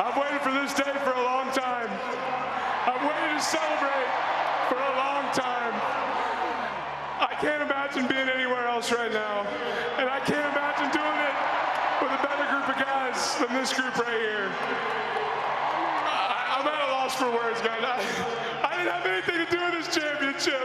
I've waited for this day for a long time. I've waited to celebrate for a long time. I can't imagine being anywhere else right now. And I can't imagine doing it with a better group of guys than this group right here. I, am at a loss for words, guys. I, I didn't have anything to do with this championship,